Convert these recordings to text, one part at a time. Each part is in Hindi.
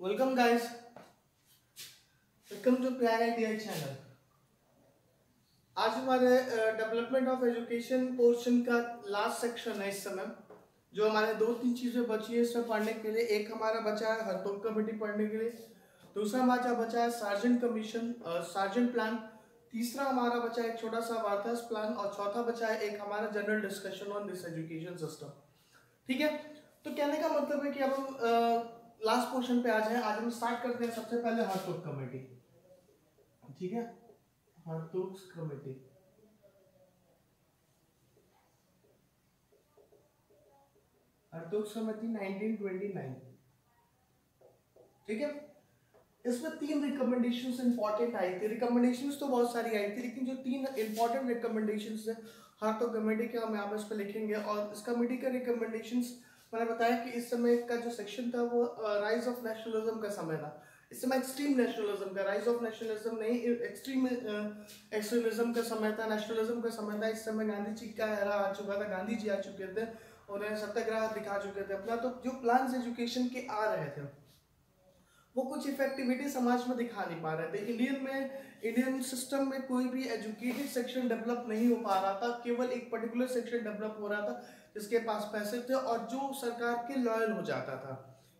वेलकम गाइस वेलकम टू प्यार आइडिया चैनल आज हमारे डेवलपमेंट ऑफ़ एजुकेशन पोर्शन का लास्ट सेक्शन है इस समय, जो हमारे दो तीन चीज़ें बची है इसमें पढ़ने के लिए। एक हमारा बचा है हरतोक कमेटी पढ़ने के लिए, दूसरा हमारा बचा है सार्जेंट कमीशन सार्जेंट प्लान तीसरा हमारा बचा है एक छोटा सा वार्थास प्लान और चौथा बचा है एक हमारा general discussion on this education system ठीक है? तो कहने का मतलब है कि अब हम लास्ट पोर्शन पे आ जाए। आज हम स्टार्ट करते हैं सबसे पहले हरतोक कमेटी ठीक है? हरतोक कमेटी हरतोक समिति 1929 ठीक है? इसमें तीन रिकमेंडेशंस इंपॉर्टेंट आई थी। रिकमेंडेशंस तो बहुत सारी आई थी, लेकिन जो तीन इंपॉर्टेंट रिकमेंडेशंस है हर तो कमेटी के हम यहाँ पर इस पर लिखेंगे और इस कमेटी का रिकमेंडेशंस मैंने बताया कि इस समय का जो सेक्शन था वो राइज ऑफ़ नेशनलिज्म का समय था। इस समय एक्सट्रीम नेशनलिज्म का राइज ऑफ़ नेशनलिज्म नहीं एक्सट्रीम एक्सट्रीमिज्म का समय था नेशनलिज्म का समय था। इस समय गांधी जी का एरा आ चुका था गांधी जी आ चुके थे, उन्हें सत्याग्रह दिखा चुके थे। अपना तो जो प्लान एजुकेशन के आ रहे थे, वो कुछ इफेक्टिविटी समाज में दिखा नहीं पा रहे थे। इंडियन में इंडियन सिस्टम में कोई भी एजुकेटेड सेक्शन डेवलप नहीं हो पा रहा था, केवल एक पर्टिकुलर सेक्शन डेवलप हो रहा था। जिसके पास पैसे थे और जो सरकार के लॉयल हो जाता था।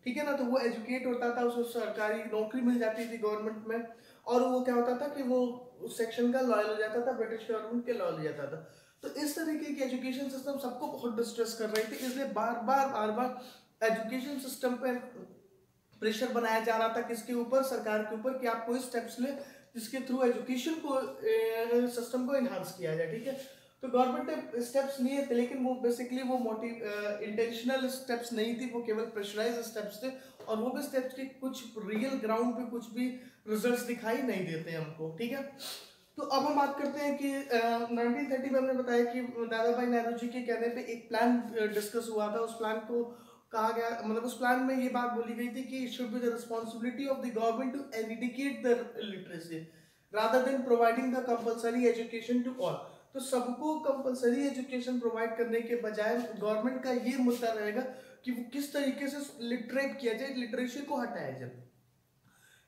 ठीक है ना? तो वो एजुकेट होता था उसको सरकारी नौकरी मिल जाती थी गवर्नमेंट में और वो क्या होता था कि वो उस सेक्शन का लॉयल हो जाता था ब्रिटिश गवर्नमेंट के लॉयल हो जाता था। तो इस तरीके की एजुकेशन सिस्टम सबको बहुत डिस्ट्रेस कर रही थी, इसलिए बार बार बार बार एजुकेशन सिस्टम पे प्रेशर बनाया जा रहा था किसके ऊपर? सरकार के ऊपर कि आप कोई स्टेप्स ले जिसके थ्रू एजुकेशन को सिस्टम को इन्हांस किया जाए, ठीक है? तो गवर्नमेंट ने स्टेप्स लिए थे, लेकिन वो बेसिकली वो मोटिव इंटेंशनल स्टेप्स नहीं थी, वो केवल प्रेशराइज स्टेप्स थे, और वो भी स्टेप्स के कुछ रियल ग्राउंड पे कुछ भी रिजल्ट्स दिखाई नहीं देते हमको, ठीक है? तो अब हम बात करते हैं कि नाइनटीन थर्टी में हमने बताया कि दादा भाई नेहरू जी के कहने पे एक प्लान डिस्कस हुआ था, उस प्लान को कहा गया मतलब उस प्लान में ये बात बोली गई थी कि should be the responsibility of the government to educate the literacy rather than providing the compulsory education to all तो सबको कंपलसरी एजुकेशन प्रोवाइड करने के बजाय गवर्नमेंट का ये मुद्दा रहेगा कि वो किस तरीके से लिटरेट किया जाए लिटरेसी को हटाया जाए।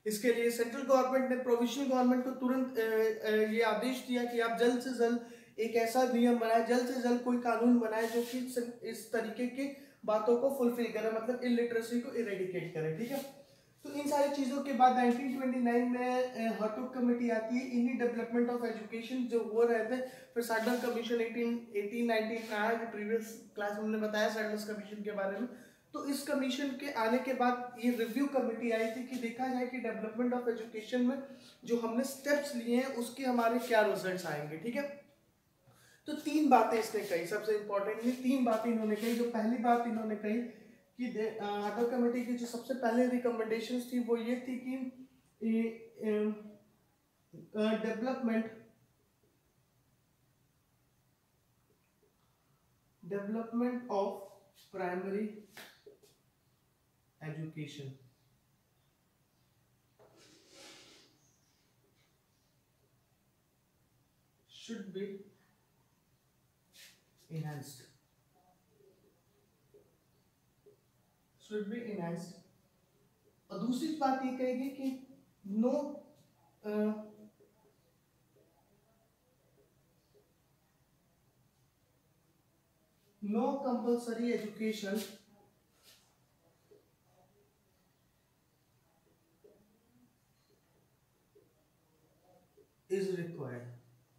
इसके लिए सेंट्रल गवर्नमेंट ने प्रोविजनल गवर्नमेंट को तुरंत ये आदेश दिया कि आप जल्द से जल्द एक ऐसा नियम बनाए, जल्द से जल्द कोई कानून बनाए जो कि इस तरीके के बातों को फुलफिल करे मतलब इलिटरेसी को इरेडिकेट करे, ठीक है? तो इन सारी चीज़ों के बाद 1929 में हॉटुक कमेटी आती है। इन्हीं डेवलपमेंट ऑफ़ एजुकेशन जो हो रहे थे, फिर सैडल कमीशन 18 18 19 आया प्रीवियस क्लास में हमने बताया सैडल्स कमीशन के बारे में। तो इस कमीशन के आने के बाद ये रिव्यू कमेटी आई थी कि देखा जाए कि डेवलपमेंट ऑफ़ एजुकेशन में जो हमने स्टेप्स लिए हैं, उसके हमारे क्या रिज़ल्ट आएँगे, ठीक है? तो तीन बातें इसने कही, सबसे इंपॉर्टेंटली तीन बातें इन्होंने कही। जो पहली बात इन्होंने कही कि अटल कमेटी की जो सबसे पहले रिकमेंडेशन थी वो ये थी कि development development of primary education should be enhanced. Should be enhanced. और दूसरी बात ये कहेगी कि no no compulsory education is required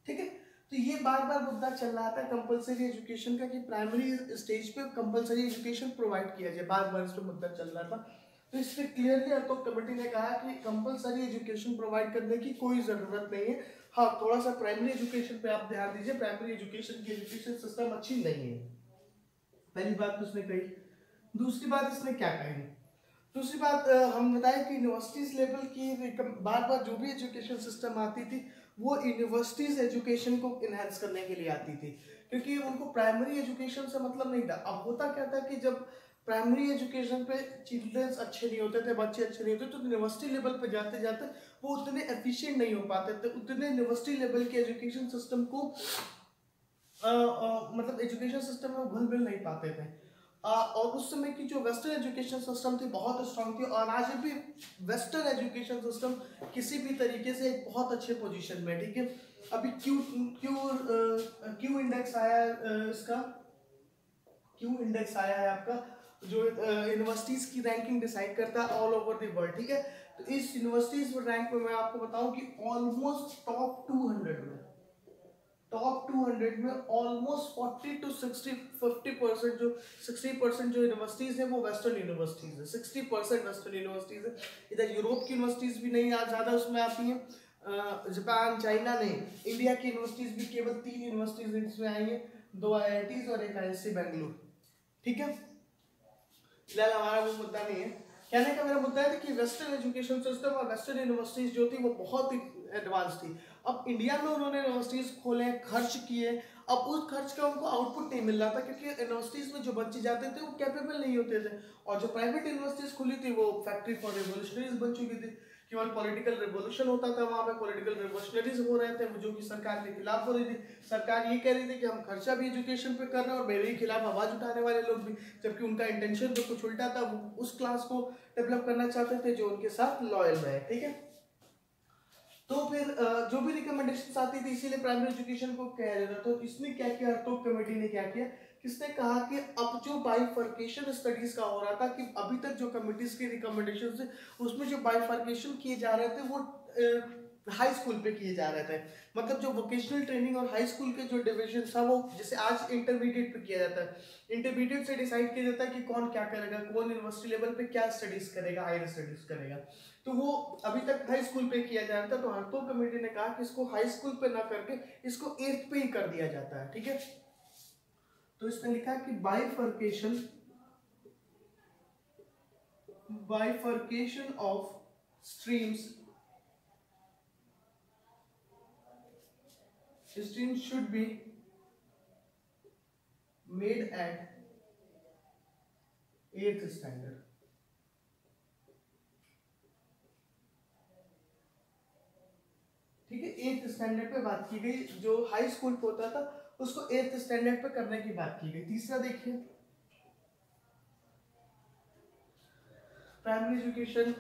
ठीक है? तो ये बार बार मुद्दा चल रहा था कंपलसरी एजुकेशन का कि प्राइमरी स्टेज पे कंपलसरी एजुकेशन प्रोवाइड किया जाए। बार बार इस पर मुद्दा चल रहा था। तो इस पर क्लियरली अर्थ कमेटी ने कहा कि कंपलसरी एजुकेशन प्रोवाइड करने की कोई ज़रूरत नहीं है। हाँ थोड़ा सा प्राइमरी एजुकेशन पे आप ध्यान दीजिए। प्राइमरी एजुकेशन की एजुकेशन सिस्टम अच्छी नहीं है। पहली बात तो उसने कही। दूसरी बात इसने क्या कही? दूसरी बात हम बताएँ कि यूनिवर्सिटीज लेवल की बार बार जो भी एजुकेशन सिस्टम आती थी वो यूनिवर्सिटीज एजुकेशन को इन्हेंस करने के लिए आती थी। क्योंकि उनको प्राइमरी एजुकेशन से मतलब नहीं था। अब होता क्या था कि जब प्राइमरी एजुकेशन पे चिल्ड्रंस अच्छे नहीं होते थे बच्चे अच्छे नहीं होते तो यूनिवर्सिटी लेवल पे जाते जाते वो उतने एफिशिएंट नहीं हो पाते थे। उतने यूनिवर्सिटी लेवल के एजुकेशन सिस्टम को आ, आ, मतलब एजुकेशन सिस्टम में घुल मिल नहीं पाते थे। और उस समय की जो वेस्टर्न एजुकेशन सिस्टम थी, बहुत स्ट्रांग थी, और आज भी वेस्टर्न एजुकेशन सिस्टम किसी भी तरीके से एक बहुत अच्छे पोजीशन में ठीक है? अभी क्यू क्यू क्यू इंडेक्स आया इसका। क्यू इंडेक्स आया है आपका, जो यूनिवर्सिटीज की रैंकिंग डिसाइड करता है ऑल ओवर द वर्ल्ड ठीक है? तो इस यूनिवर्सिटीज रैंक में मैं आपको बताऊँ कि ऑलमोस्ट टॉप 200 में। टॉप 200 में ऑलमोस्ट 40 टू 60 50 परसेंट जो 60 परसेंट जो यूनिवर्सिटीज है, वो वेस्टर्न यूनिवर्सिटीज है. 60 परसेंट वेस्टर्न यूनिवर्सिटीज है. इधर यूरोप की यूनिवर्सिटीज भी नहीं ज़्यादा उसमें आती हैं. जापान चाइना नहीं इंडिया की यूनिवर्सिटीज भी केवल तीन यूनिवर्सिटीज इसमें आई हैं. दो आई और एक आई बेंगलुरु ठीक है? फ़िलहाल हमारा वो मुद्दा नहीं है. कहने का मेरा मुद्दा है कि वेस्टर्न एजुकेशन सिस्टम और वेस्टर्न यूनिवर्सिटीज जो थी, वो बहुत ही एडवांस थी. अब इंडिया में उन्होंने यूनिवर्सिटीज खोले, खर्च किए। अब उस खर्च का उनको आउटपुट नहीं मिल रहा था क्योंकि यूनिवर्सिटीज में जो बच्चे जाते थे, वो कैपेबल नहीं होते थे। और जो प्राइवेट यूनिवर्सिटीज खुली थी, वो फैक्ट्री फॉर रेवोल्यूशनरीज बन चुकी थी। केवल पॉलिटिकल रिवोल्यूशन होता था, वहाँ पे पॉलिटिकल रिवोल्यूशनरीज हो रहे थे, जो कि सरकार के खिलाफ हो रही थी। सरकार ये कह रही थी कि हम खर्चा भी एजुकेशन पे कर रहे हैं और मेरे ही खिलाफ आवाज़ उठाने वाले लोग भी। जबकि उनका इंटेंशन जो कुछ उल्टा था, वो उस क्लास को डेवलप करना चाहते थे, जो उनके साथ लॉयल रहे, ठीक है? तो फिर जो भी रिकमेंडेशन आती थी, इसीलिए प्राइमरी एजुकेशन को कह रहे थे। तो इसने क्या किया तो कमेटी ने क्या किया? किसने कहा कि अब जो बाइफर्केशन स्टडीज़ का हो रहा था, कि अभी तक जो कमिटीज के रिकमेंडेशन थे, उसमें जो बाइफर्केशन किए जा रहे थे, वो हाई स्कूल पे किए जा रहे थे। मतलब जो वोकेशनल ट्रेनिंग और हाई स्कूल के जो डिविजन था वो, जैसे आज इंटरमीडिएट पे किया जाता है। इंटरमीडिएट से डिसाइड किया जाता है कि कौन क्या करेगा, कौन यूनिवर्सिटी लेवल पे क्या स्टडीज़ करेगा हायर स्टडीज़ करेगा। तो वो अभी तक हाई स्कूल पे किया जा रहा था तो हरतो कमेटी ने कहा कि इसको हाई स्कूल पे ना करके इसको एट्थ पे ही कर दिया जाता है, ठीक है? तो इसने लिखा कि bifurcation bifurcation of streams streams should be made at eighth standard. ठीक है एट्थ स्टैंडर्ड पे बात की गई, जो हाई स्कूल पे होता था, उसको एट्थ स्टैंडर्ड पे करने की बात की गई। तीसरा देखिए। प्राइमरी एजुकेशन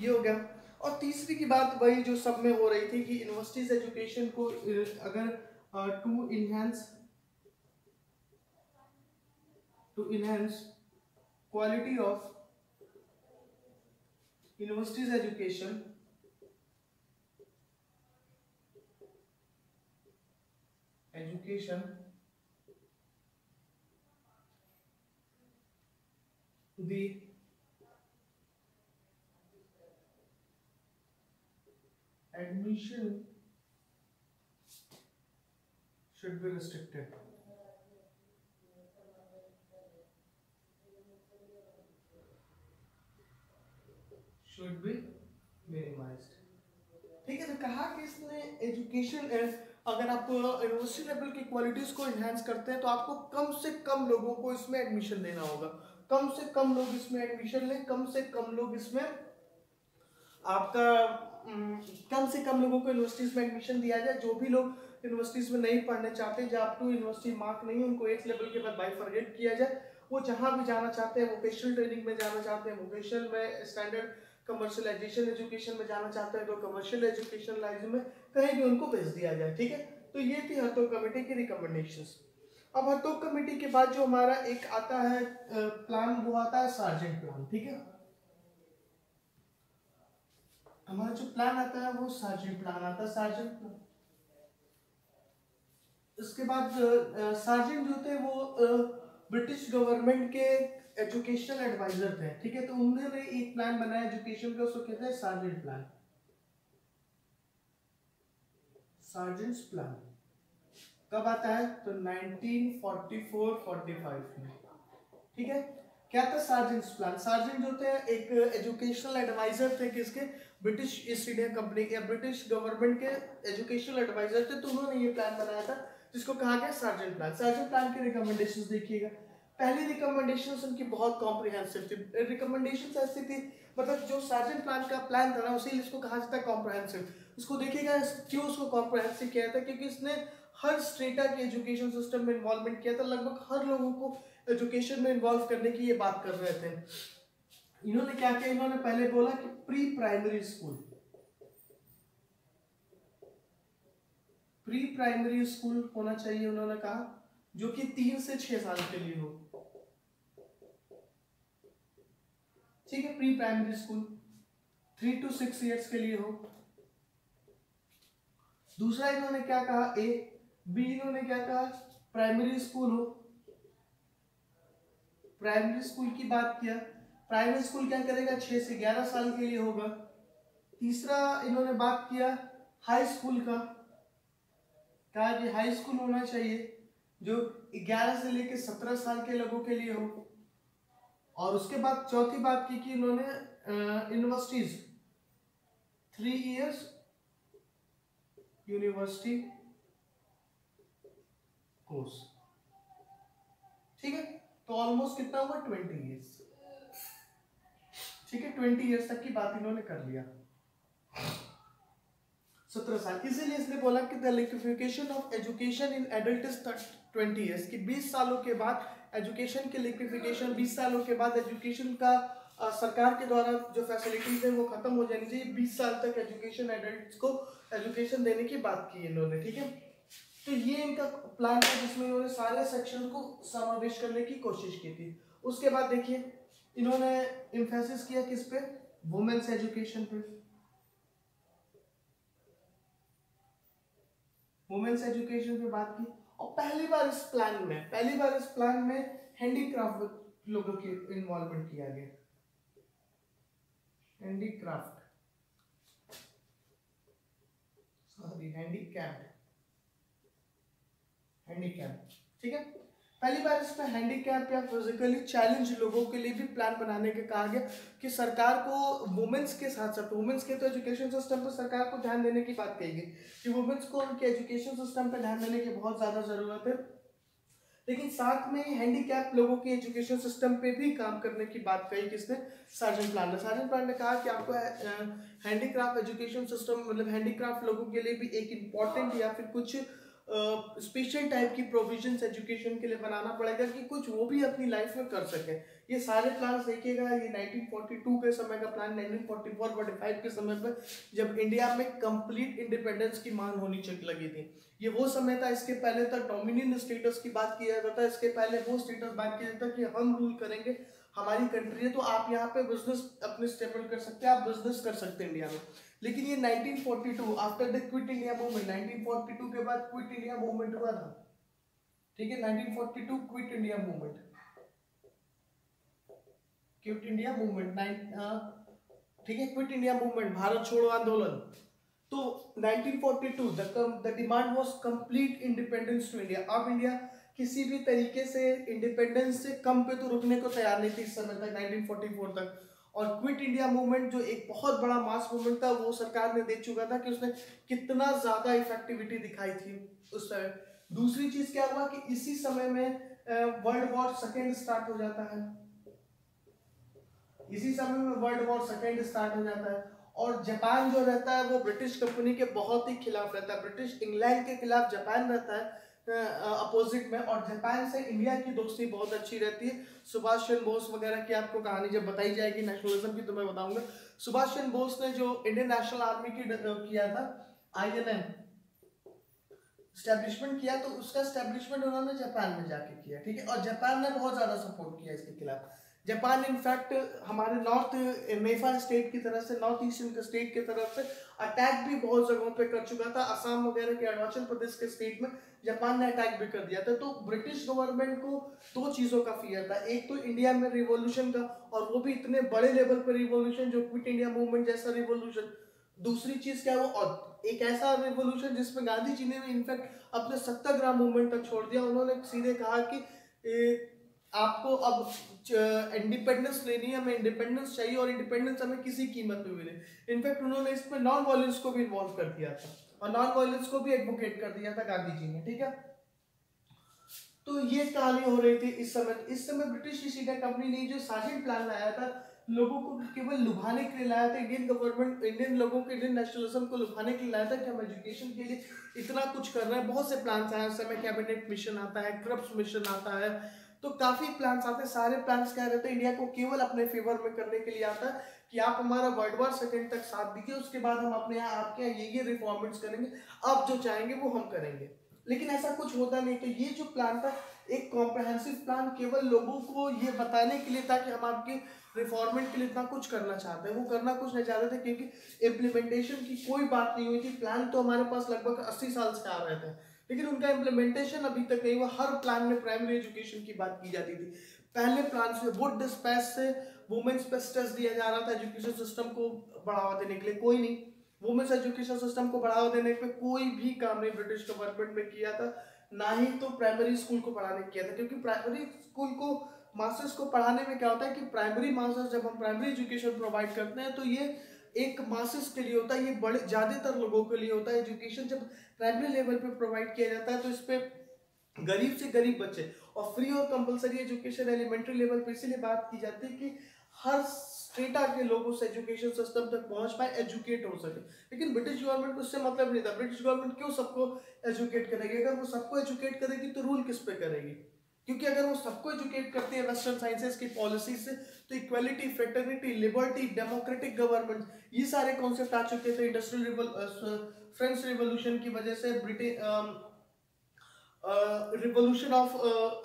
ये हो गया। और तीसरी की बात वही जो सब में हो रही थी कि यूनिवर्सिटीज एजुकेशन को अगर to enhance to enhance quality of universities education education, the admission should be restricted. Should be minimized. ठीक है तो कहा कि इसने एजुकेशन अगर आप यूनिवर्सिटी लेवल की क्वालिटीज को इन्हेंस करते हैं तो आपको कम से कम लोगों को इसमें एडमिशन देना होगा। कम से कम लोग इसमें एडमिशन लें, कम से कम लोग इसमें आपका कम से कम लोगों को यूनिवर्सिटीज में एडमिशन दिया जाए, जो भी लोग यूनिवर्सिटीज में नहीं पढ़ने चाहते, जहाँ अप टू यूनिवर्सिटी मार्क नहीं उनको एक लेवल के बाद बाई फॉरगेट किया जाए। वो जहाँ भी जाना चाहते हैं वोकेशनल ट्रेनिंग में जाना चाहते हैं वोकेशनल में स्टैंडर्ड कमर्शियलाइजेशन एजुकेशन में जाना चाहते हैं तो कमर्शियल एजुकेशन लाइन में कहीं भी उनको भेज दिया जाए, ठीक है? तो ये थी हरतोक कमेटी की रिकमेंडेशन अब हरतोक कमेटी के बाद जो हमारा एक आता है प्लान वो आता है सार्जेंट प्लान ठीक है? हमारा जो प्लान आता है वो सार्जेंट प्लान आता है सार्जेंट प्लान उसके बाद सार्जेंट जो थे वो ब्रिटिश गवर्नमेंट के एजुकेशनल एडवाइजर थे, ठीक है? तो उन्होंने एक प्लान बनाया एजुकेशन का, उसको कहते हैं सार्जेंट प्लान सार्जेंट्स प्लान कब आता है? तो 1944-45 में। ठीक है? क्या था सार्जेंट्स प्लान सार्जेंट जो थे, एक एजुकेशनल एडवाइजर थे किसके? ब्रिटिश ईस्ट इंडिया कंपनी के ब्रिटिश गवर्नमेंट के एजुकेशनल एडवाइजर थे तो उन्होंने ये प्लान बनाया था, जिसको कहा गया सार्जेंट प्लान सार्जेंट प्लान के रिकमेंडेशन देखिएगा। पहली रिकमेंडेशन उनकी बहुत कॉम्प्रिहेंसिव थी। रिकमेंडेशन ऐसी थी मतलब जो सार्जेंट प्लान का प्लान था ना, उसी इसको कहा जाता है कॉम्प्रहेंसिव उसको देखिएगा, क्यों उसको कॉम्प्रहेंसिव किया था क्योंकि इसने हर स्टेटा के एजुकेशन सिस्टम में इन्वॉल्वमेंट किया था। लगभग हर लोगों को एजुकेशन में इन्वॉल्व करने की ये बात कर रहे थे। इन्होंने क्या किया? इन्होंने पहले बोला कि pre primary school pre primary school होना चाहिए, उन्होंने कहा, जो कि तीन से छह साल के लिए हो। ठीक है pre primary school three to six years के लिए हो। दूसरा इन्होंने क्या कहा? ए बी इन्होंने क्या कहा? प्राइमरी स्कूल हो। प्राइमरी स्कूल की बात किया। प्राइमरी स्कूल क्या करेगा? छह से ग्यारह साल के लिए होगा। तीसरा इन्होंने बात किया हाई स्कूल का। कहा कि हाई स्कूल होना चाहिए, जो 11 से लेकर 17 साल के लोगों के लिए हो। और उसके बाद चौथी बात की कि इन्होंने universities three years university course ठीक है? तो ऑलमोस्ट कितना हुआ? ट्वेंटी ईयर्स ठीक है ट्वेंटी ईयर्स तक की बात इन्होंने कर लिया। सत्रह साल। इसीलिए इसने बोला कि the electrification of education in adult twenty years कि बीस सालों के बाद एजुकेशन के इलेक्ट्रिफिकेशन बीस सालों के बाद एजुकेशन का आ, सरकार के द्वारा जो फैसिलिटीज़ है वो खत्म हो जानी चाहिए। बीस साल तक एजुकेशन एडल्ट को एजुकेशन देने की बात की इन्होंने ठीक है? तो ये इनका प्लान था जिसमें इन्होंने सारे सेक्शन को समावेश करने की कोशिश की थी। उसके बाद देखिए इन्होंने इम्फेसिस किया किस पे? वुमेन्स एजुकेशन पे। वुमेन्स एजुकेशन पे बात की। और पहली बार इस प्लान में, पहली बार इस प्लान में हैंडीक्राफ्ट लोगों की इन्वॉल्वमेंट किया गया। हैंडीक्राफ्ट सॉरी हैंडीकैप्ड हैंडीकैप ठीक है? पहली बार इसमें हैंडीकैप या फिजिकली चैलेंज लोगों के लिए भी प्लान बनाने के कहा गया कि सरकार को वुमेन्स के साथ साथ वुमेन्स के तो एजुकेशन सिस्टम पर सरकार को ध्यान देने की बात कही गई कि वुमेन्स को उनके एजुकेशन सिस्टम पर ध्यान देने की बहुत ज़्यादा ज़रूरत है। लेकिन साथ में हैंडीकैप लोगों के एजुकेशन सिस्टम पे भी काम करने की बात कही किसने? सार्जन प्लान ने सार्जन प्लान ने कहा कि आपको हैंडीक्राफ्ट एजुकेशन सिस्टम मतलब हैंडीक्राफ्ट लोगों के लिए भी एक इंपॉर्टेंट या फिर कुछ स्पेशल टाइप की प्रोविज़न एजुकेशन के लिए बनाना पड़ेगा कि कुछ वो भी अपनी लाइफ में कर सके। ये सारे प्लान देखिएगा, ये 1942 के समय का प्लान 1944 45 के समय पर जब इंडिया में कंप्लीट इंडिपेंडेंस की मांग होनी लगी थी। ये वो समय था, इसके पहले तक डोमिनियन स्टेटस की बात किया जाता था, इसके पहले वो स्टेटस बात किया जाता कि हम रूल करेंगे हमारी कंट्री है तो आप यहाँ पे बिज़नेस अपने स्टेबल कर सकते हैं, आप बिज़नेस कर सकते हैं इंडिया में। लेकिन ये 1942 after the quit India movement 1942 के बाद क्विट इंडिया मूवमेंट हुआ था। ठीक है 1942 quit India movement quit India movement ठीक है क्विट इंडिया मूवमेंट भारत छोड़ो आंदोलन। तो 1942 the demand was complete independence to India अब इंडिया किसी भी तरीके से इंडिपेंडेंस से कम पे तो रुकने को तैयार नहीं थी इस समय तक 1944 तक। और क्विट इंडिया मूवमेंट जो एक बहुत बड़ा मास मूवमेंट था, वो सरकार ने देख चुका था कि उसने कितना ज़्यादा इफेक्टिविटी दिखाई थी उस समय। दूसरी चीज़ क्या हुआ कि इसी समय में वर्ल्ड वॉर सेकेंड स्टार्ट हो जाता है। इसी समय में वर्ल्ड वॉर सेकेंड स्टार्ट हो जाता है। और जापान जो रहता है, वो ब्रिटिश कंपनी के बहुत ही खिलाफ रहता है। ब्रिटिश इंग्लैंड के खिलाफ जापान रहता है। अपोजिट में। और जापान से इंडिया की दोस्ती बहुत अच्छी रहती है। सुभाष चंद्र बोस वगैरह की आपको कहानी जब बताई जाएगी नेशनलिज्म की तो मैं बताऊँगा। सुभाष चंद्र बोस ने जो इंडियन नेशनल आर्मी की किया था आई एन स्टैब्लिशमेंट किया तो उसका स्टैब्लिशमेंट उन्होंने जापान में जाके किया, ठीक है? और जापान ने बहुत ज़्यादा सपोर्ट किया इसके खिलाफ। जापान इनफैक्ट हमारे नॉर्थ मेफा स्टेट की तरफ़ से नॉर्थ ईस्टर्न स्टेट की तरफ़ से अटैक भी बहुत जगहों पे कर चुका था। असम वगैरह के अरुणाचल प्रदेश के स्टेट में जापान ने अटैक भी कर दिया था। तो ब्रिटिश गवर्नमेंट को दो चीज़ों का फियर था। एक तो इंडिया में रिवोल्यूशन का, और वो भी इतने बड़े लेवल पर रिवोल्यूशन जो क्विट इंडिया मूवमेंट जैसा रिवोल्यूशन दूसरी चीज़ क्या, वो और एक ऐसा रिवोल्यूशन जिसमें गांधी जी ने भी इनफैक्ट अपने सत्याग्रह मूवमेंट तक छोड़ दिया। उन्होंने सीधे कहा कि आपको अब इंडिपेंडेंस लेनी है, हमें इंडिपेंडेंस चाहिए और इंडिपेंडेंस हमें किसी कीमत में मिले। इनफैक्ट उन्होंने इसमें नॉन वायलेंस को भी इन्वॉल्व कर दिया था और नॉन वायलेंस को भी एडवोकेट कर दिया था गांधी जी ने, ठीक है? तो ये कहानी हो रही थी इस समय। इस समय ब्रिटिश ईस्ट इंडिया कंपनी ने जो साजिद प्लान लाया था, लोगों को केवल लुभाने के लिए लाया था इंडियन गवर्नमेंट इंडियन लोगों के इंडियन नेशनलिज्म को लुभाने के लिए लाया था कि हम एजुकेशन के लिए इतना कुछ कर रहे हैं। बहुत से प्लान आए उस समय कैबिनेट मिशन आता है क्रप्स मिशन आता है तो काफ़ी प्लान्स आते हैं। सारे प्लान्स क्या रहते हैं इंडिया को केवल अपने फेवर में करने के लिए आता है कि आप हमारा वर्ल्ड वॉर सेकेंड तक साथ दीजिए, उसके बाद हम अपने यहाँ, आपके यहाँ ये ये रिफॉर्मेंट्स करेंगे, आप जो चाहेंगे वो हम करेंगे। लेकिन ऐसा कुछ होता नहीं तो ये जो प्लान था, एक कॉम्प्रहेंसिव प्लान केवल लोगों को ये बताने के लिए था कि हम आपके रिफॉर्मेंट के लिए इतना कुछ करना चाहते हैं। वो करना कुछ नहीं चाहते थे क्योंकि इम्प्लीमेंटेशन की कोई बात नहीं हुई थी। प्लान तो हमारे पास लगभग अस्सी साल से आ रहे थे। लेकिन उनका इम्प्लीमेंटेशन अभी तक नहीं हुआ। हर प्लान में प्राइमरी एजुकेशन की बात की जाती थी। पहले प्लान से वुड डिस्पैच से वुमेन्स पे स्ट्रेस दिया जा रहा था एजुकेशन सिस्टम को बढ़ावा देने के लिए। कोई नहीं। वुमेन्स एजुकेशन सिस्टम को बढ़ावा देने पे कोई भी काम नहीं ब्रिटिश गवर्नमेंट में किया था। ना ही तो प्राइमरी स्कूल को पढ़ाने किया था। क्योंकि प्राइमरी स्कूल को मास्टर्स को पढ़ाने में क्या होता है कि प्राइमरी मास्टर्स जब हम प्राइमरी एजुकेशन प्रोवाइड करते हैं तो ये एक मासेस के लिए होता है, ये बड़े, ज़्यादातर लोगों के लिए होता है। एजुकेशन जब प्राइमरी लेवल पे प्रोवाइड किया जाता है तो इस पर गरीब से गरीब बच्चे, और फ्री और कंपलसरी एजुकेशन एलिमेंट्री लेवल पर इसीलिए बात की जाती है कि हर स्टेटा के लोग उस एजुकेशन सिस्टम तक पहुँच पाए एजुकेट हो सके। लेकिन ब्रिटिश गवर्नमेंट को उससे मतलब नहीं था। ब्रिटिश गवर्नमेंट क्यों सबको एजुकेट करेगी? अगर वो सबको एजुकेट करेगी तो रूल किस पे करेगी? क्योंकि अगर वो सबको एजुकेट करती है वेस्टर्न साइंसेस की पॉलिसी से तो equality fraternity liberty democratic government ये सारे कॉन्सेप्ट आ चुके थे इंडस्ट्रियल फ्रेंच रिवोल्यूशन की वजह से ब्रिटेन रिवोल्यूशन ऑफ़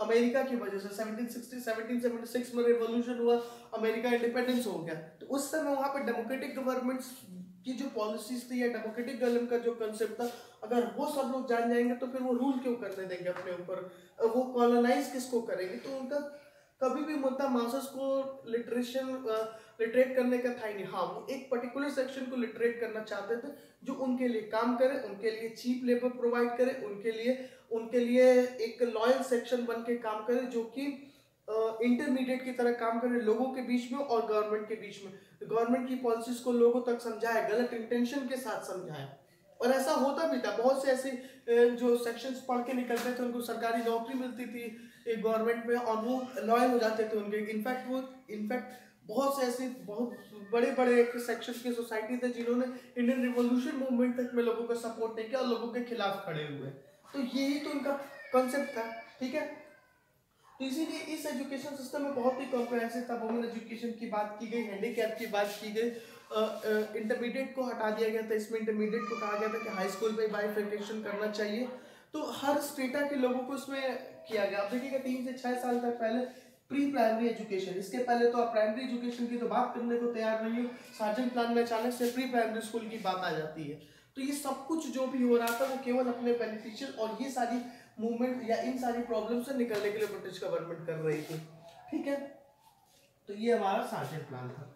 अमेरिका की वजह से 1760 1776 में रिवोल्यूशन हुआ अमेरिका इंडिपेंडेंस हो गया। तो उस समय वहाँ पे डेमोक्रेटिक गवर्नमेंट्स की जो पॉलिसीज़ थी या डेमोक्रेटिक गवर्नमेंट का जो कंसेप्ट था, अगर वो सब लोग जान जाएँगे तो फिर वो रूल क्यों करने देंगे अपने ऊपर? वो कॉलोनाइज किसको करेंगे? तो उनका कभी भी मुद्दा मासस को लिटरेशन लिटरेट करने का था ही नहीं। हाँ वो एक पर्टिकुलर सेक्शन को लिटरेट करना चाहते थे, जो उनके लिए काम करे, उनके लिए चीप लेबर प्रोवाइड करे, उनके लिए उनके लिए एक लॉयल सेक्शन बन के काम करे, जो कि इंटरमीडिएट की तरह काम करे लोगों के बीच में और गवर्नमेंट के बीच में। गवर्नमेंट की पॉलिसीज़ को लोगों तक समझाए, गलत इंटेंशन के साथ समझाए। और ऐसा होता भी था। बहुत से ऐसे जो सेक्शंस पढ़ के निकलते थे, उनको सरकारी नौकरी मिलती थी गवर्नमेंट में और वो लॉयल हो जाते थे उनके। इनफैक्ट वो इनफैक्ट बहुत से ऐसे बहुत बड़े बड़े सेक्शन की सोसाइटी थे जिन्होंने इंडियन रिवोल्यूशन मूवमेंट तक में लोगों का सपोर्ट नहीं किया और लोगों के खिलाफ खड़े हुए। तो यही तो उनका कॉन्सेप्ट था, ठीक है? तो इसीलिए इस एजुकेशन सिस्टम में बहुत ही कॉम्प्रहेंसिव था। वुमेन एजुकेशन की बात की गई हैंडीकैप की बात की गई। इंटरमीडिएट को हटा दिया गया था। इसमें इंटरमीडिएट को कहा गया था कि हाई स्कूल में बाइफिकेशन करना चाहिए। तो हर स्टेटा के लोगों को इसमें किया गया। अब देखिएगा तीन से छह साल तक पहले प्री प्राइमरी एजुकेशन इसके पहले तो आप प्राइमरी एजुकेशन की तो बात करने को तैयार नहीं हो सार्जन प्लान में अचानक से प्री प्राइमरी स्कूल की बात आ जाती है। तो ये सब कुछ जो भी हो रहा था, वो केवल अपने बेनिफिशियल और ये सारी मूवमेंट या इन सारी प्रॉब्लम से निकलने के लिए ब्रिटिश गवर्नमेंट कर रही थी। ठीक है? तो ये हमारा सार्जन प्लान था।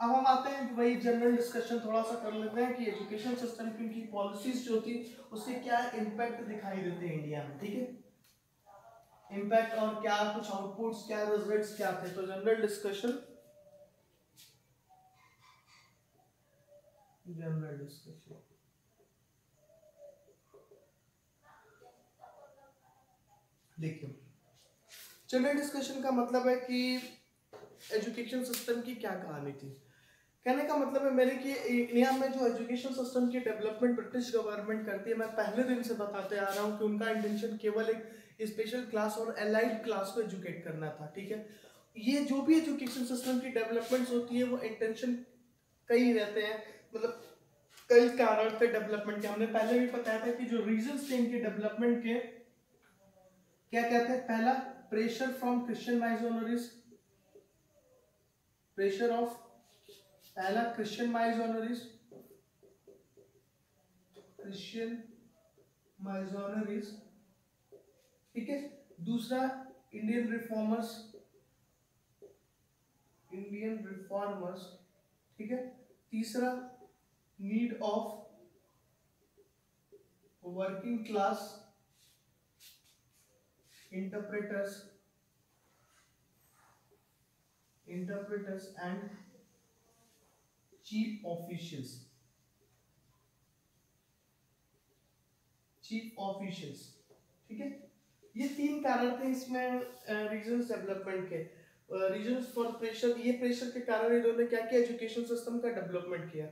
अब हम आते हैं वही जनरल डिस्कशन थोड़ा सा कर लेते हैं कि एजुकेशन सिस्टम की उनकी पॉलिसीज़ जो थी, उसके क्या इम्पैक्ट दिखाई देते हैं इंडिया में, ठीक है? इम्पैक्ट और क्या कुछ आउटपुट्स क्या रिजल्ट्स क्या थे? तो जनरल डिस्कशन जनरल डिस्कशन देखिए जनरल डिस्कशन का मतलब है कि एजुकेशन सिस्टम की क्या कहानी थी? कहने का मतलब है मेरे कि इंडिया में जो एजुकेशन सिस्टम की डेवलपमेंट ब्रिटिश गवर्नमेंट करती है, मैं पहले दिन से बताते आ रहा हूँ कि उनका इंटेंशन केवल एक स्पेशल क्लास और एलाइड क्लास को एजुकेट करना था, ठीक है? ये जो भी एजुकेशन सिस्टम की डेवलपमेंट्स होती है, वो इंटेंशन कई रहते हैं मतलब कई कारण थे डेवलपमेंट के। हमने पहले भी बताया था कि जो रीजन थे इनके डेवलपमेंट के, क्या कहते हैं? पहला pressure from Christian missionaries pressure of पहला क्रिश्चियन माइजोनरीज क्रिश्चियन माइजोनरीज ठीक है? दूसरा इंडियन रिफॉर्मर्स इंडियन रिफॉर्मर्स ठीक है? तीसरा need of working class interpreters interpreters and chief officials. Chief officials ठीक है? ये तीन कारण थे इसमें रीजन डेवलपमेंट के। रीजन फॉर प्रेशर ये प्रेशर के कारण इन्होंने क्या किया? एजुकेशन सिस्टम का डेवलपमेंट किया।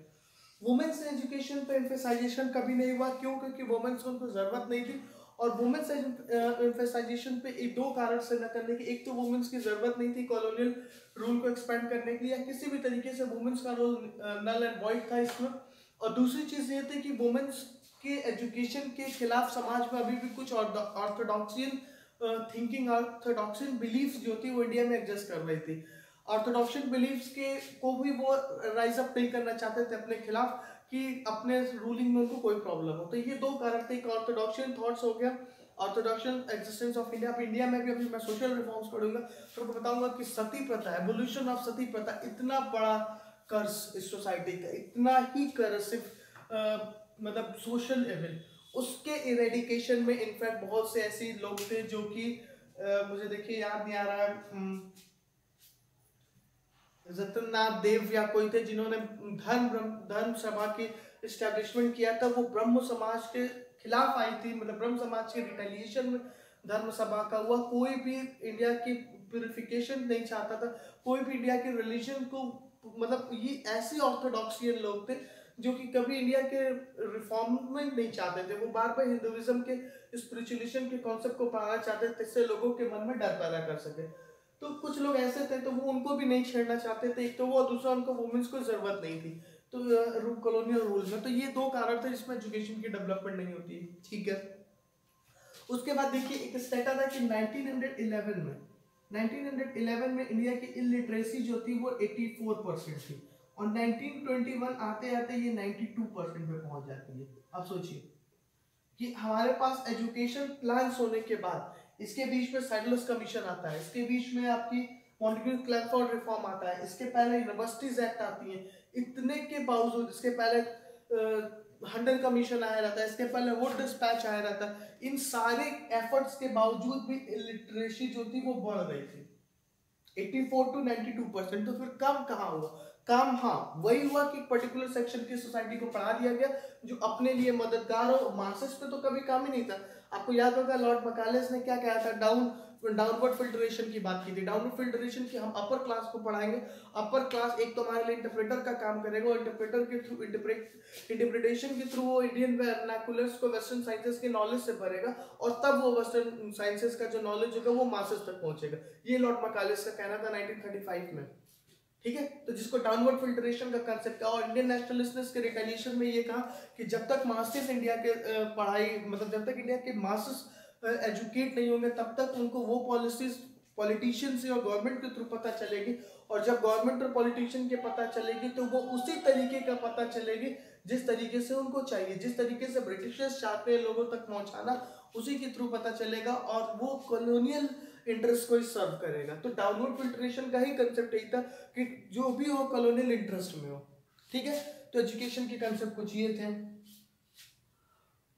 वुमेन्स एजुकेशन पे एम्फेसाइजेशन कभी नहीं हुआ। क्यों? क्योंकि वुमेन्स को उनको ज़रूरत नहीं थी। और वुमेन्स एम्फेसाइजेशन पे एक दो कारण से न करने की, एक तो वुमेन्स की ज़रूरत नहीं थी कॉलोनियल रूल को एक्सपेंड करने के लिए या किसी भी तरीके से वुमेन्स का रोल नल एंड वॉइड था इसमें। और दूसरी चीज़ ये थी कि वुमेन्स के एजुकेशन के खिलाफ समाज में अभी भी कुछ ऑर्थोडॉक्सियन थिंकिंग ऑर्थोडॉक्सियन बिलीफ जो थी वो इंडिया में एग्जिस्ट कर रही थी। ऑर्थोडॉक्सियन बिलीफ्स के को भी वो राइज अप नहीं करना चाहते थे अपने खिलाफ। कि अपने रूलिंग में उनको कोई प्रॉब्लम हो। तो ये दो कारण थे। एक ऑर्थोडॉक्सियन थॉट्स हो गया। ऑर्थोडॉक्सियन एग्जिस्टेंस ऑफ़ इंडिया अब इंडिया में भी अभी मैं सोशल रिफॉर्म्स पढ़ूँगा तो मैं बताऊँगा कि सती प्रथा एवोल्यूशन ऑफ़ सती प्रथा इतना बड़ा कर्स इस सोसाइटी का, इतना ही कर्सिव मतलब सोशल एविल उसके इरेडिकेशन में इनफैक्ट बहुत से ऐसे लोग थे जो कि मुझे देखिए याद नहीं आ रहा है। जतननाथ देव या कोई थे जिन्होंने धर्म धर्म सभा की इस्टेब्लिशमेंट किया था, वो ब्रह्म समाज के खिलाफ आई थी मतलब ब्रह्म समाज के रिटेलिएशन में धर्म सभा का हुआ। कोई भी इंडिया की प्योरिफिकेशन नहीं चाहता था। कोई भी इंडिया के रिलीजन को मतलब ये ऐसे ऑर्थोडॉक्सियन लोग थे जो कि कभी इंडिया के रिफॉर्ममेंट नहीं चाहते थे। वो बार बार हिंदुइज्म के स्पिरिचुअलिज्म के कॉन्सेप्ट को पढ़ाना चाहते थे, जिससे लोगों के मन में डर पैदा कर सके। तो कुछ लोग ऐसे थे तो वो उनको भी नहीं छेड़ना चाहते थे। एक तो वो दूसरा उनको वुमेन्स को ज़रूरत नहीं थी। तो कॉलोनियल रूल में। तो ये दो कारण थे जिसमें एजुकेशन की डेवलपमेंट नहीं होती। ठीक है? उसके बाद देखिए, एक स्टेटा था कि 1911 में 1911 में इंडिया की इलिटरेसी जो थी वो 84 परसेंट थी। और 1921 आते आते ये 92 परसेंट पे पहुँच जाती है। अब सोचिए कि हमारे पास एजुकेशन प्लान होने के बाद इसके बीच में सैडलस कमीशन आता है। इसके बीच में आपकी मॉन्टिग्यू क्लैफोर्ड रिफॉर्म आता है। इसके पहले यूनिवर्सिटीज एक्ट आती है। इतने के बावजूद इसके पहले हंडर कमीशन आया रहता है। इसके पहले वोट डिस्पैच आया रहता है। इन सारे एफर्ट्स के बावजूद भी इलिटरेसी जो थी वो बढ़ रही थी। 84 टू 92 परसेंट तो फिर कम कहाँ हुआ? काम हाँ वही हुआ कि पर्टिकुलर सेक्शन की सोसाइटी को पढ़ा दिया गया, जो अपने लिए मददगार हो। मार्क्सिस पे तो कभी काम ही नहीं था। आपको याद होगा लॉर्ड मकालेस ने क्या कहा था? डाउन डाउनवर्ड फिल्ट्रेशन की बात की थी। डाउनवर्ड फिल्ट्रेशन की हम अपर क्लास को पढ़ाएँगे। अपर क्लास एक तो हमारे लिए इंटरप्रेटर का काम करेगा और इंटरप्रेटर के थ्रू इंटरप्रिटेशन के थ्रू वो इंडियन वर्नाकुलर्स को वेस्टर्न साइंसेस के नॉलेज से भरेगा और तब वो वेस्टर्न साइंसेस का जो नॉलेज होगा वो मास्टर्स तक पहुंचेगा। ये लॉर्ड मकालेस का कहना था 1935 में। ठीक है? तो जिसको डाउनवर्ड फिल्ट्रेशन का कंसेप्ट और इंडियन नेशनलिस्ट के रिटेलिएशन में ये कहा कि जब तक मास्टर्स इंडिया के पढ़ाई मतलब जब तक इंडिया के मास्टर्स एजुकेट नहीं होंगे, तब तक उनको वो पॉलिसीज़ पॉलिटिशियन से और गवर्नमेंट के थ्रू पता चलेगी। और जब गवर्नमेंट और पॉलिटिशियन के पता चलेगी तो वो उसी तरीके का पता चलेगी जिस तरीके से उनको चाहिए, जिस तरीके से ब्रिटिशर्स चाहते हैं लोगों तक पहुंचाना, उसी के थ्रू पता चलेगा। और वो कॉलोनियल इंटरेस्ट को ही सर्व करेगा। तो डाउनवर्ड फिल्ट्रेशन का ही कंसेप्ट यही था कि जो भी हो कॉलोनियल इंटरेस्ट में हो। ठीक है? तो एजुकेशन के कंसेप्ट कुछ ये थे।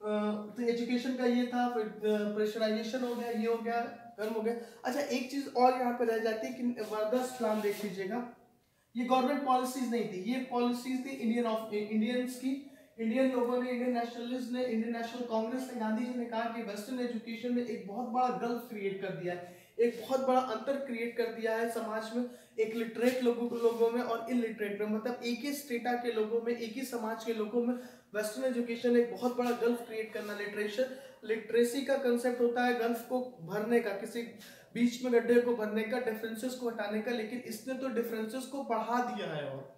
तो एजुकेशन का ये था, फिर प्रेशराइजेशन हो गया, ये हो गया, गर्म हो गया। अच्छा एक चीज़ और यहाँ पे रह जाती है कि वर्दस प्लान देख लीजिएगा। ये गवर्नमेंट पॉलिसीज़ नहीं थी, ये पॉलिसीज़ थी इंडियन ऑफ़ इंडियंस की। इंडियन लोगों ने इंडियन नेशनलिस्ट ने इंडियन नेशनल कांग्रेस ने, गांधी जी ने कहा कि वेस्टर्न एजुकेशन ने एक बहुत बड़ा गल्फ क्रिएट कर दिया है। एक बहुत बड़ा अंतर क्रिएट कर दिया है समाज में एक लिटरेट लोगों लोगों में और इलिटरेट में। मतलब एक ही स्टेटा के लोगों में, एक ही समाज के लोगों में वेस्टर्न एजुकेशन एक बहुत बड़ा गल्फ क्रिएट करना लिटरेचर लिटरेसी का कंसेप्ट होता है गल्फ को भरने का, किसी बीच में गड्ढे को भरने का डिफरेंसेस को हटाने का, लेकिन इसने तो डिफरेंसेस को बढ़ा दिया है और।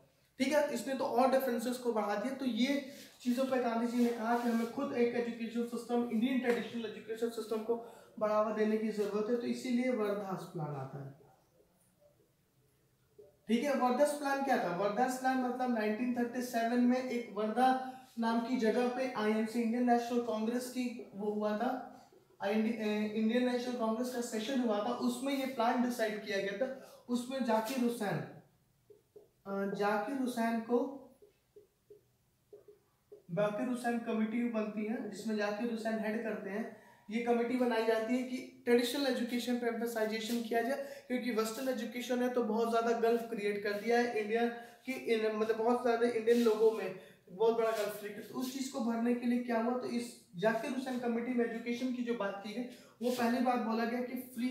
ठीक है, इसने तो और डिफरेंसेस को बढ़ा दिया। तो ये चीज़ों पर गांधी जी ने कहा कि हमें खुद एक education system Indian traditional education system को बढ़ावा देने की ज़रूरत है तो इसीलिए वर्धास प्लान आता है। ठीक है, वर्धास प्लान क्या था? वर्धास प्लान मतलब 1937 में एक वर्धा नाम की जगह पे आईएनसी इंडियन नेशनल कांग्रेस की वो हुआ था। इंडियन नेशनल कांग्रेस का सेशन हुआ था, उसमें ये प्लान डिसाइड किया गया था। उसमें जाकिर हुसैन जाकिर हुसैन को जाकिर हुसैन कमेटी बनती है, जिसमें जाकिर हुसैन हेड करते हैं। ये कमेटी बनाई जाती है कि ट्रेडिशनल एजुकेशन पर एम्फेसाइजेशन किया जाए, क्योंकि वेस्टर्न एजुकेशन है तो बहुत ज़्यादा गल्फ क्रिएट कर दिया है इंडिया की मतलब बहुत ज़्यादा इंडियन लोगों में बहुत बड़ा गल्फ क्रिएट तो उस चीज़ को भरने के लिए क्या हुआ? तो इस जाकिर हुसैन कमेटी में एजुकेशन की जो बात की गई, वो पहली बात बोला गया कि free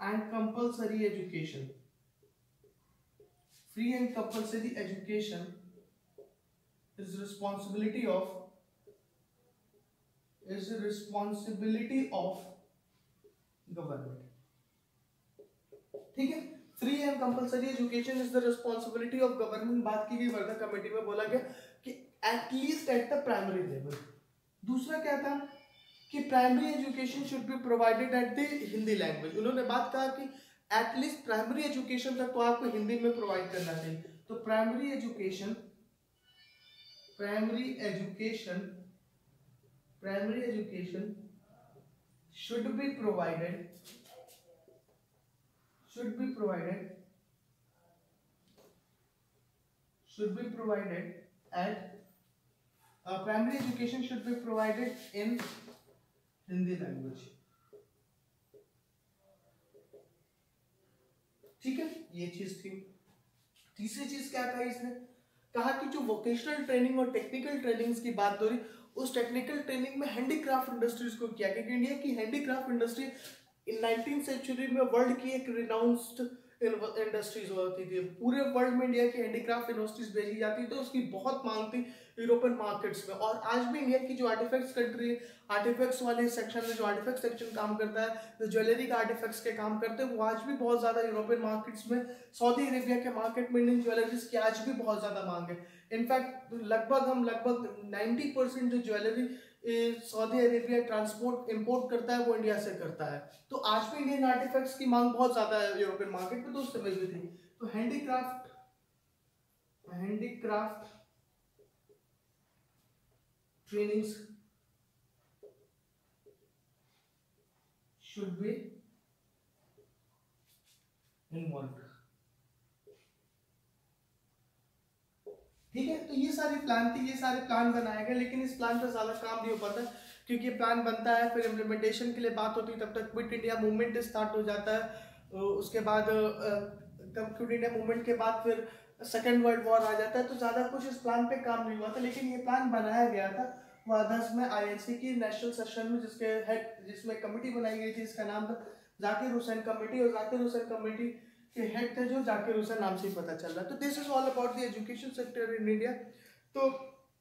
and compulsory education free and compulsory education is responsibility of is the responsibility of government. ठीक है? Free and compulsory education is the responsibility of government बात की गई, वर्धा कमेटी में बोला गया कि at least at the primary level दूसरा क्या था? कि primary education should be provided at the Hindi language उन्होंने बात कहा कि एटलीस्ट प्राइमरी एजुकेशन तक तो आपको हिंदी में प्रोवाइड करना चाहिए। तो primary education primary education primary education should be provided should be provided should be provided at uh, primary education should be provided in Hindi language ठीक है ये चीज़ थी तीसरी चीज़ क्या कहा इसने कहा कि जो वोकेशनल ट्रेनिंग और टेक्निकल ट्रेनिंग्स की बात हो रही, उस टेक्निकल ट्रेनिंग में हैंडीक्राफ्ट इंडस्ट्रीज़ को किया, क्योंकि इंडिया की handicraft industry in nineteen century में वर्ल्ड की एक रिनाउंस्ड इंडस्ट्रीज़ होती थी। पूरे वर्ल्ड में इंडिया की हैंडीक्राफ्ट इंडस्ट्रीज़ भेजी जाती थी तो उसकी बहुत मांग थी। यूरोपियन मार्केट्स में। और आज भी इंडिया की जो आर्टिफैक्ट्स कंट्री आर्टिफैक्ट्स वाले सेक्शन में जो आर्टिफैक्ट सेक्शन काम करता है, जो ज्वेलरी का आर्टिफैक्ट्स के काम करते हैं, वो आज भी बहुत ज़्यादा यूरोपियन मार्केट्स में, सऊदी अरेबिया के मार्केट में इंडियन ज्वेलरीज की आज भी बहुत ज़्यादा मांग है। इनफैक्ट लगभग हम लगभग नाइन्टी परसेंट जो jewellery Saudi Arabia transport import करता है, वो इंडिया से करता है। तो आज भी इंडियन आर्टिफैक्ट्स की मांग बहुत ज़्यादा है यूरोपियन मार्केट में तो उस समय भी थी। तो handicraft handicraft trainings should be involved. ठीक है? तो ये सारे प्लान थे, ये सारे प्लान बनाए गए, लेकिन इस प्लान पर ज़्यादा काम नहीं हो पाता, क्योंकि प्लान बनता है, फिर इम्प्लीमेंटेशन के लिए बात होती है, तब तक क्विट इंडिया मूवमेंट स्टार्ट हो जाता है उसके बाद क्विट इंडिया मूवमेंट के बाद फिर सेकेंड वर्ल्ड वॉर आ जाता है तो ज़्यादा कुछ इस प्लान पे काम नहीं हुआ था, लेकिन ये प्लान बनाया गया था वादस में आई की नेशनल सेशन में, जिसके हेड जिसमें कमेटी बनाई गई थी, इसका नाम था जाकिर हुसैन कमेटी और जाकिर हुसैन कमेटी के हेड थे जो जाकिर हुसैन नाम से ही पता चल रहा तो this is all about the education sector in India तो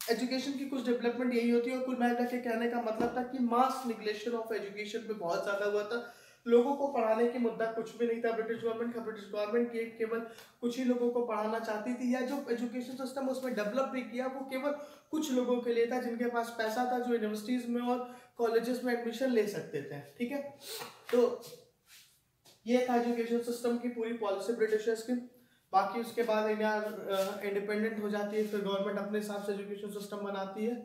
एजुकेशन की कुछ डेवलपमेंट यही होती है, और कुल के कहने का मतलब था कि मास निग्लेशन ऑफ़ एजुकेशन में बहुत ज़्यादा हुआ था। लोगों को पढ़ाने की मुद्दा कुछ भी नहीं था। ब्रिटिश गवर्नमेंट का ब्रिटिश गवर्नमेंट के केवल कुछ ही लोगों को पढ़ाना चाहती थी या जो एजुकेशन सिस्टम उसमें डेवलप भी किया, वो केवल कुछ लोगों के लिए था जिनके पास पैसा था, जो यूनिवर्सिटीज़ में और कॉलेजेस में एडमिशन ले सकते थे, ठीक है? तो ये था एजुकेशन सिस्टम की पूरी पॉलिसी ब्रिटिशर्स की बाकी उसके बाद इंडिया इंडिपेंडेंट हो जाती है, फिर गवर्नमेंट अपने हिसाब से एजुकेशन सिस्टम बनाती है।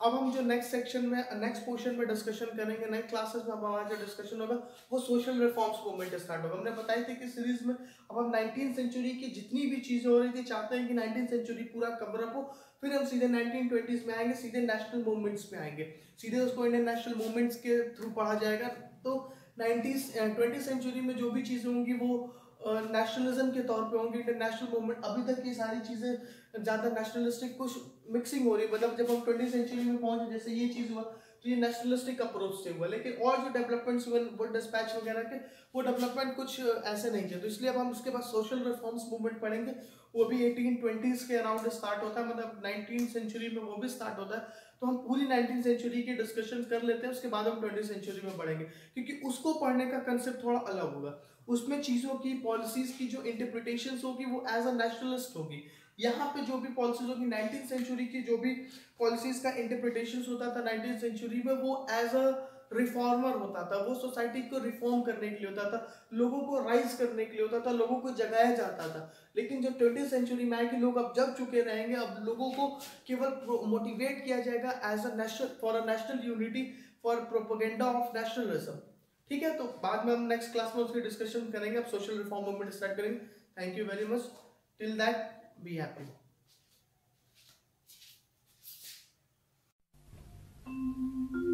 अब हम जो नेक्स्ट सेक्शन में नेक्स्ट पोर्शन में डिस्कशन करेंगे नेक्स्ट क्लासेस में हमारा जो डिस्कशन होगा, वो सोशल रिफॉर्म्स मूवमेंट स्टार्ट होगा। हमने बताई थी कि सीरीज़ में अब हम नाइनटीन सेंचुरी की जितनी भी चीज़ें हो रही थी, चाहते हैं कि नाइनटीन सेंचुरी पूरा कवर अप हो, फिर हम सीधे नाइनटीन ट्वेंटीज में आएँगे, सीधे नेशनल मूवमेंट्स में आएँगे। सीधे उसको इंडियन नेशनल मूवमेंट्स के थ्रू पढ़ा जाएगा। तो नाइनटीज ट्वेंटी सेंचुरी में जो भी चीज़ें होंगी, वो नेशनलिज्म के तौर पे होंगी इंटरनेशनल मूवमेंट अभी तक ये सारी चीज़ें ज़्यादा नेशनलिस्टिक कुछ मिक्सिंग हो रही है। मतलब जब हम ट्वेंटी सेंचुरी में पहुँचे, जैसे ये चीज़ हुआ तो ये नेशनलिस्टिक अप्रोच से हुआ। लेकिन और जो डेवलपमेंट्स हुए, वो डिस्पैच वगैरह के, वो डेवलपमेंट कुछ ऐसे नहीं थे। तो इसलिए अब हम उसके बाद सोशल रिफॉर्म्स मूवमेंट पढ़ेंगे। वो भी एटीन ट्वेंटीज़ के अराउंड स्टार्ट होता है। मतलब नाइनटीन सेंचुरी में वो भी स्टार्ट होता है। तो हम पूरी नाइनटीन सेंचुरी की डिस्कशन कर लेते हैं। उसके बाद हम ट्वेंटी सेंचुरी में बढ़ेंगे क्योंकि उसको पढ़ने का कंसेप्ट थोड़ा अलग होगा। उसमें चीज़ों की पॉलिसीज़ की, जो इंटरप्रिटेशन होगी, वो एज अ नेशनलिस्ट होगी। यहाँ पे जो भी पॉलिसीज़ होगी नाइनटीन सेंचुरी की जो भी पॉलिसीज़ का इंटरप्रिटेशन होता था नाइनटीन सेंचुरी में वो एज अ रिफॉर्मर होता था, वो सोसाइटी को रिफॉर्म करने के लिए होता था, लोगों को राइज करने के लिए होता था, लोगों को जगाया जाता था। लेकिन जब ट्वेंटी सेंचुरी में आए कि लोग अब जग चुके रहेंगे, अब लोगों को केवल मोटिवेट किया जाएगा as a national for a national unity for propaganda of nationalism ठीक है तो बाद में हम नेक्स्ट क्लास में उसकी डिस्कशन करेंगे, अब सोशल रिफॉर्म मूवमेंट स्टार्ट करेंगे। Thank you very much till that be happy. Thank you.